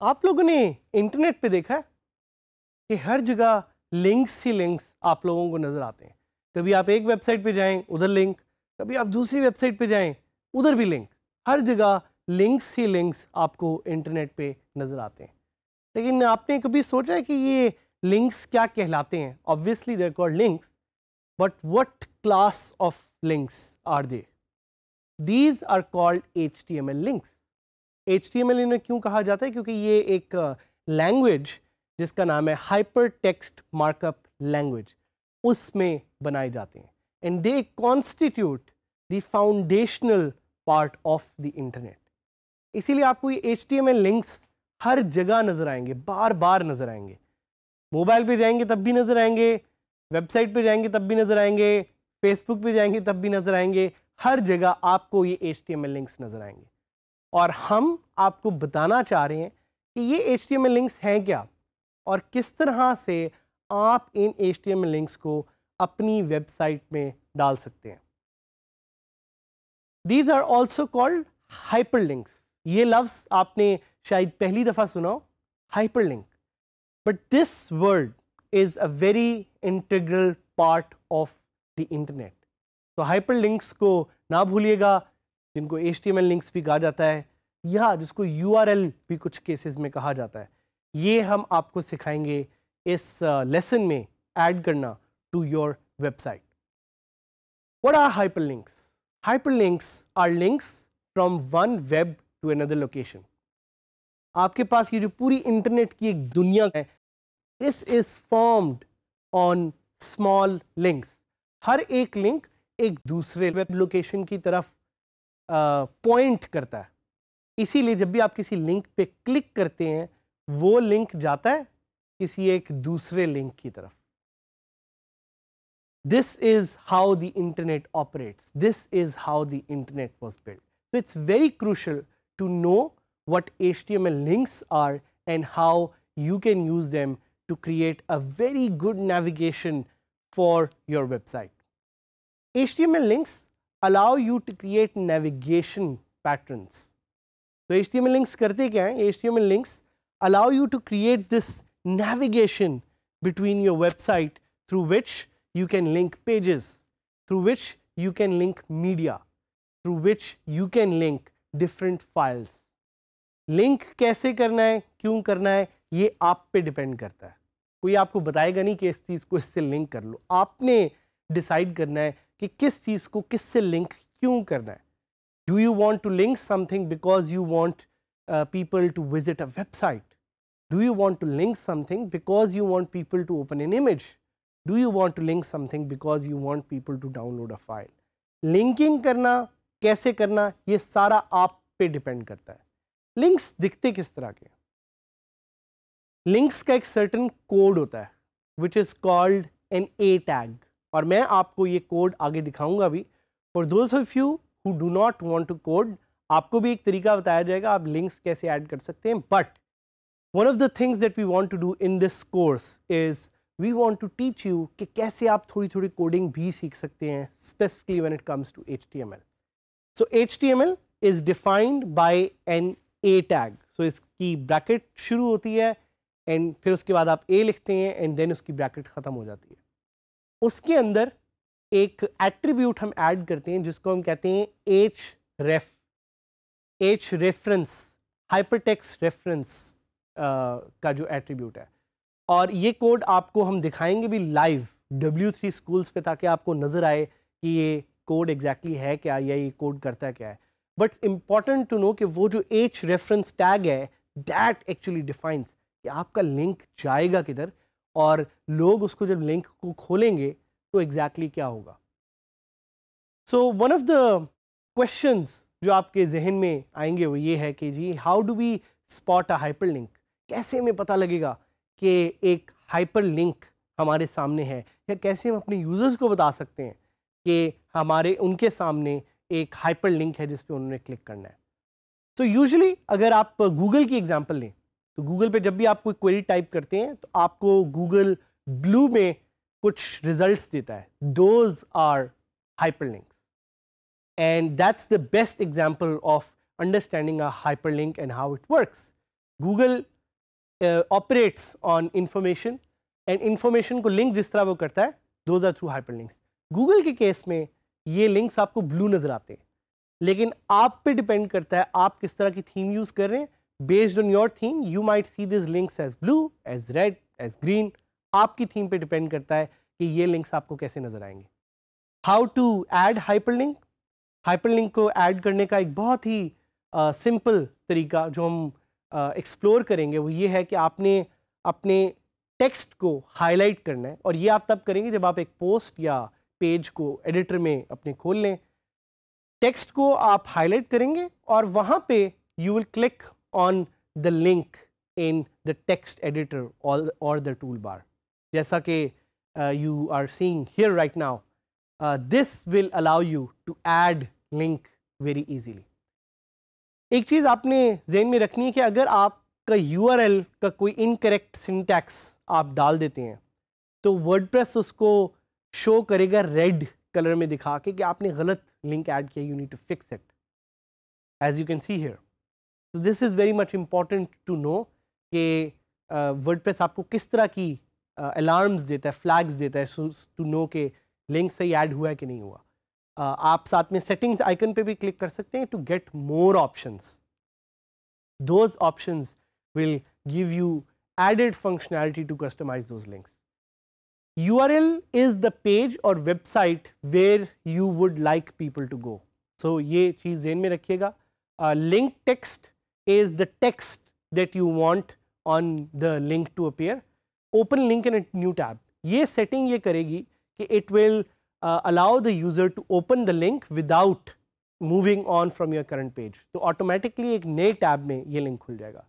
आप लोगों ने इंटरनेट पे देखा है कि हर जगह लिंक्स ही लिंक्स आप लोगों को नज़र आते हैं। कभी आप एक वेबसाइट पे जाएँ, उधर लिंक कभी आप दूसरी वेबसाइट पे जाएँ, उधर भी लिंक हर जगह लिंक्स ही लिंक्स आपको इंटरनेट पे नज़र आते हैं। लेकिन आपने कभी सोचा है कि ये लिंक्स क्या कहलाते हैं? Obviously they're called links but what class of links are they these are called H T M L links H T M L इन्हें क्यों कहा जाता है? क्योंकि ये एक लैंग्वेज जिसका नाम है हाइपर टेक्स्ट मार्कअप लैंग्वेज उसमें बनाए जाते हैं। And they constitute the foundational part of the internet इसीलिए आपको ये H T M L links हर जगह नज़र आएँगे बार बार नज़र आएँगे। मोबाइल पे जाएँगे तब भी नज़र आएँगे, वेबसाइट पे जाएँगे तब भी नज़र आएँगे फेसबुक पे जाएँगे तब भी नज़र आएँगे, हर जगह आपको ये H T M L links नज़र आएँगे। और हम आपको बताना चाह रहे हैं कि ये H T M L links हैं क्या और किस तरह से आप इन H T M L links को अपनी वेबसाइट में डाल सकते हैं। These are also called hyperlinks ये लफ्ज़ आपने शायद पहली दफ़ा सुना हो hyperlink but this word is a very integral part of the internet तो हाइपर लिंक्स को ना भूलिएगा, जिनको H T M L links भी कहा जाता है, या जिसको यू आर एल भी कुछ केसेस में कहा जाता है, ये हम आपको सिखाएँगे इस लेसन में ऐड करना to your website what are hyperlinks hyperlinks are links from one web to another location आपके पास ये जो पूरी इंटरनेट की एक दुनिया है this is formed on small links हर एक लिंक एक दूसरे वेब लोकेशन की तरफ़ पॉइंट uh, करता है। इसीलिए जब भी आप किसी लिंक पे क्लिक करते हैं वो लिंक जाता है किसी एक दूसरे लिंक की तरफ़। This is how the internet operate this is how the internet was build so it's very crucial to know what H T M L links are and how you can use them to create a very good navigation for your website H T M L links allow you to create navigation patterns तो H T M L links करते क्या है? H T M L links allow you to create this navigation between your website through which you can link pages, through which you can link media, through which you can link different files. Link कैसे करना है क्यों करना है ये आप पे depend करता है कोई आपको बताएगा नहीं कि इस चीज़ को इससे लिंक कर लो आपने डिसाइड करना है कि किस चीज़ को किससे लिंक क्यों करना है you want to link something because you want uh, people to visit a website? Do you want to link something because you want people to open an image? Do you want to link something because you want people to download a file? Linking करना, कैसे करना, ये सारा आप पे depend करता है। Links दिखते किस तरह के लिंक्स का एक सर्टन कोड होता है which is called an A tag और मैं आपको ये कोड आगे दिखाऊँगा अभी। For those of you who do not want to code आपको भी एक तरीका बताया जाएगा, आप लिंक्स कैसे ऐड कर सकते हैं। But want to do in this course is we want to teach you कि कैसे आप थोड़ी थोड़ी कोडिंग भी सीख सकते हैं specifically when it comes to H T M L so H T M L is defined by an A tag so इसकी ब्रैकेट शुरू होती है एंड फिर उसके बाद आप ए लिखते हैं एंड देन उसकी ब्रैकेट ख़त्म हो जाती है। उसके अंदर एक एट्रीब्यूट हम ऐड करते हैं, जिसको हम कहते हैं H ref H reference hypertext reference का जो एट्रीब्यूट है। और ये कोड आपको हम दिखाएँगे भी लाइव डब्ल्यू थ्री स्कूल्स पे ताकि आपको नज़र आए कि ये कोड एग्जैक्टली exactly है क्या या ये कोड करता क्या है। बट इंपॉर्टेंट टू नो कि वो जो एच रेफरेंस टैग है दैट एक्चुअली डिफाइंस कि आपका लिंक जाएगा किधर और लोग उसको जब लिंक को खोलेंगे तो एग्जैक्टली exactly क्या होगा। So one of the questions जो आपके जहन में आएँगे वो ये है कि जी how do we spot a hyper link कैसे हमें पता लगेगा कि एक हाइपर लिंक हमारे सामने है? या कैसे हम अपने यूज़र्स को बता सकते हैं कि हमारे, उनके सामने एक हाइपर लिंक है जिस पे उन्होंने क्लिक करना है? तो यूजुअली अगर आप गूगल की एग्जांपल लें तो गूगल पे जब भी आप कोई क्वेरी टाइप करते हैं तो आपको गूगल ब्लू में कुछ रिजल्ट्स देता है। Those are hyper links and that's the best example of understanding a hyper link and how it works Google operates on information and information को लिंक जिस तरह वो करता है those are through hyper links Google के case में ये links आपको ब्लू नज़र आते हैं। लेकिन आप पे डिपेंड करता है आप किस तरह की थीम यूज़ कर रहे हैं। Based on your theme you might see this links as blue as red as green आपकी थीम पे डिपेंड करता है कि ये लिंक्स आपको कैसे नज़र आएँगे। How to add hyper link hyper link को ऐड करने का एक बहुत ही सिंपल uh, तरीका जो हम एक्सप्लोर करेंगे, वो ये है कि आपने अपने टेक्स्ट को हाईलाइट करना है और ये आप तब करेंगे जब आप एक पोस्ट या पेज को एडिटर में अपने खोल लें। टेक्स्ट को आप हाईलाइट करेंगे और वहाँ पे you will click on the link in the text editor और द टूल बार जैसा कि you are seeing here right now this will allow you to add link very easily एक चीज़ आपने जेन में रखनी है कि अगर आपका यूआरएल का कोई इनकरेक्ट सिंटैक्स आप डाल देते हैं तो वर्डप्रेस उसको शो करेगा रेड कलर में दिखा के कि आपने गलत लिंक ऐड किया you need to fix it as you can see here so this is very much important to know कि वर्ड वर्डप्रेस आपको किस तरह की अलार्म्स uh, देता है फ्लैग्स देता है टू नो कि लिंक सही ऐड हुआ है कि नहीं हुआ। uh, आप साथ में सेटिंग्स आइकन पे भी क्लिक कर सकते हैं to get more options those options will give you added functionality to customize those links. URL is the page or website where you would like people to go. So ये चीज़ ज़हन में रखिएगा. Uh, link text is the text that you want on the link to appear. Open link in a new tab. ये setting ये करेगी कि it will uh, allow the user to open the link without moving on from your current page. तो automatically एक नए tab में ये link खुल जाएगा.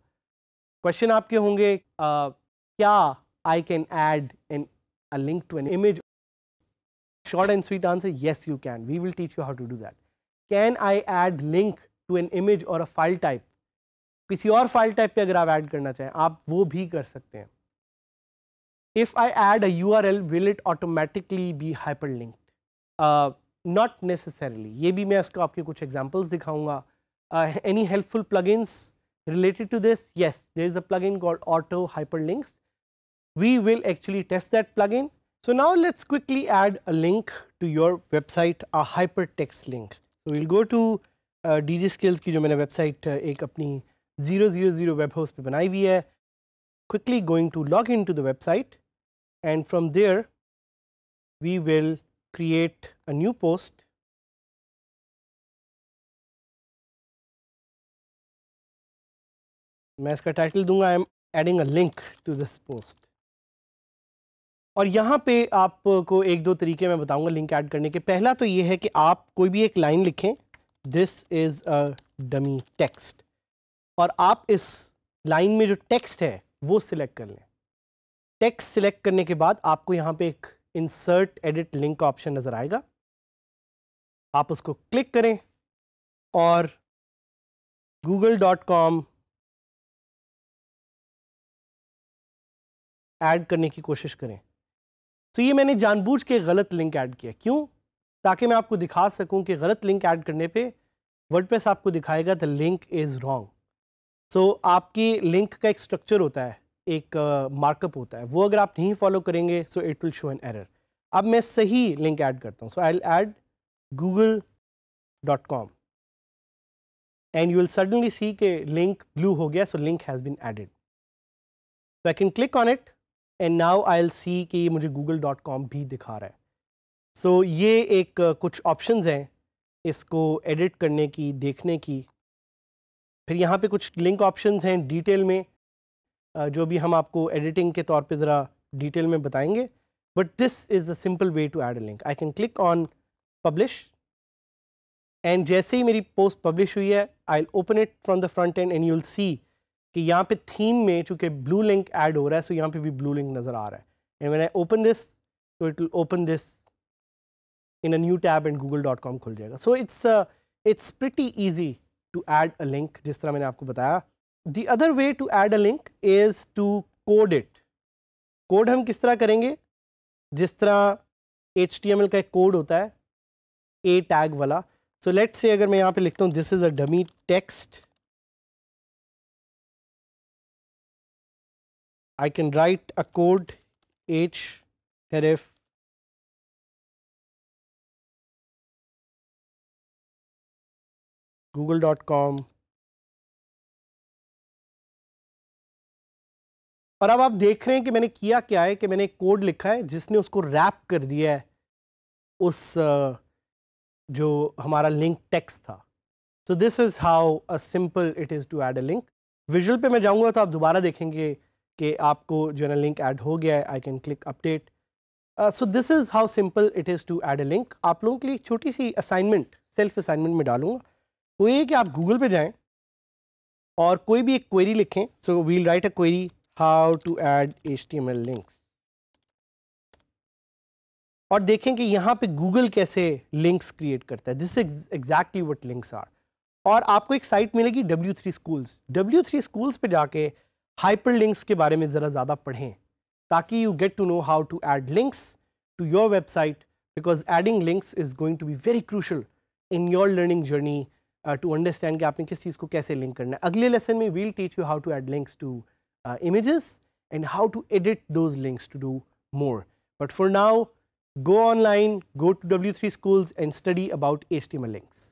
क्वेश्चन आपके होंगे uh, क्या I can add in a link to an image short and sweet answer yes you can we will teach you how to do that can i add link to an image or a file type किसी और file type पे अगर आप add करना चाहें आप वो भी कर सकते हैं if I add a URL will it automatically be hyperlinked uh, not necessarily ये भी मैं उसको आपके कुछ examples दिखाऊंगा uh, any helpful plugins Related to this, yes, there is a plugin called Auto Hyperlinks. We will actually test that plugin. So now let's quickly add a link to your website, a hypertext link. So we'll go to uh, DG Skills की जो मैंने website uh, एक अपनी 000 web host पे बनाई हुई है. Quickly going to log into the website, and from there, we will create a new post. मैं इसका टाइटल दूँगा I am adding a link to this post और यहाँ पे आपको एक दो तरीके मैं बताऊँगा लिंक ऐड करने के। पहला तो ये है कि आप कोई भी एक लाइन लिखें this is a dummy text और आप इस लाइन में जो टेक्स्ट है वो सिलेक्ट कर लें। टेक्स्ट सिलेक्ट करने के बाद आपको यहाँ पे एक इंसर्ट एडिट लिंक का ऑप्शन नज़र आएगा। आप उसको क्लिक करें और google.com ऐड करने की कोशिश करें। तो ये मैंने जानबूझ के गलत लिंक ऐड किया। क्यों? ताकि मैं आपको दिखा सकूँ कि गलत लिंक ऐड करने पे वर्डप्रेस आपको दिखाएगा the link is wrong so so, आपकी लिंक का एक स्ट्रक्चर होता है एक मार्कअप uh, होता है। वो अगर आप नहीं फॉलो करेंगे so it will show an error अब मैं सही लिंक ऐड करता हूँ। So I add Google dot com and you will suddenly see के लिंक ब्लू हो गया so link has been added so I can click on it and now I'll see कि ये मुझे गूगल डॉट कॉम भी दिखा रहा है। सो so, ये एक uh, कुछ ऑप्शंस हैं इसको एडिट करने की देखने की। फिर यहाँ पे कुछ लिंक ऑप्शंस हैं डिटेल में जो भी हम आपको एडिटिंग के तौर पे ज़रा डिटेल में बताएँगे। But this is a simple way to add a link I can click on publish and जैसे ही मेरी पोस्ट पब्लिश हुई है I open it from the front end and you will see कि यहाँ पे थीम में चूँकि ब्लू लिंक ऐड हो रहा है सो यहाँ पे भी ब्लू लिंक नज़र आ रहा है। एंड आई ओपन दिस तो it will open this in a new tab and Google dot com खुल जाएगा। So it's it's pretty pretty to add a link जिस तरह मैंने आपको बताया। The other way to add a link is to code it code हम किस तरह करेंगे? जिस तरह एच टी एम एल का एक कोड होता है ए टैग वाला। सो लेट से अगर मैं यहाँ पे लिखता हूँ this is a dummy text I can write a code H ref google.com और अब आप देख रहे हैं कि मैंने किया क्या है कि मैंने एक कोड लिखा है जिसने उसको रैप कर दिया है उस जो हमारा लिंक टेक्स्ट था। So this is how a simple it is to add a link visual पे मैं जाऊँगा तो आप दोबारा देखेंगे कि आपको जो है ना लिंक ऐड हो गया है। I can click update so this is how simple it is to add a link आप लोगों के लिए एक छोटी सी असाइनमेंट सेल्फ असाइनमेंट में डालूँगा। वो ये कि आप गूगल पे जाएँ और कोई भी एक क्वेरी लिखें so we'll write a query how to add H T M L links और देखें कि यहाँ पे गूगल कैसे लिंक्स क्रिएट करता है। This exactly what links are और आपको एक साइट मिलेगी W three schools W three schools पर जाके हाइपर लिंक्स के बारे में ज़रा ज़्यादा पढ़ें, ताकि you get to know how to add links to your website because adding links is going to be very crucial in your learning journey to understand कि आपने किस चीज़ को कैसे लिंक करना है। अगले लेसन में we'll teach you how to add links to images and how to edit those links to do more but for now go online, go to w3 schools and study about html links.